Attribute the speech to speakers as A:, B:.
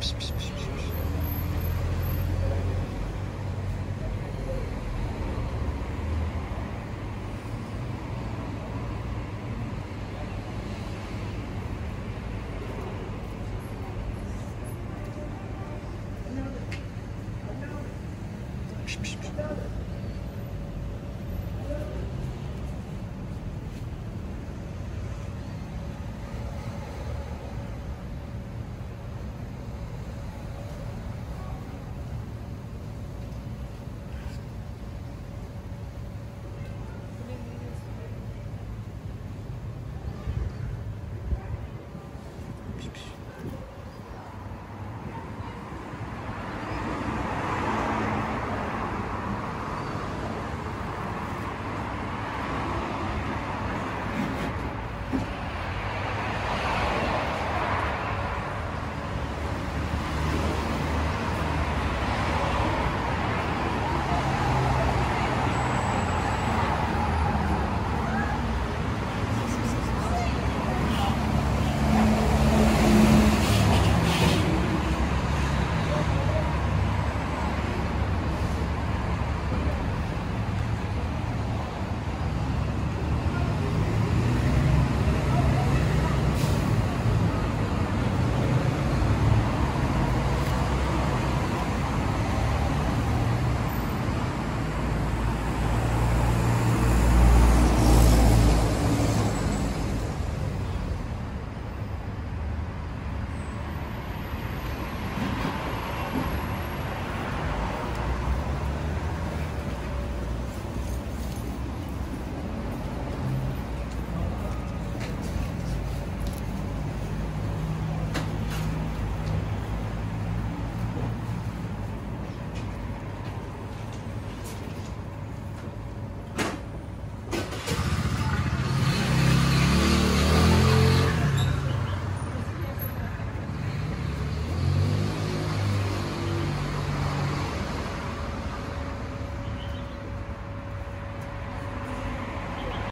A: psh.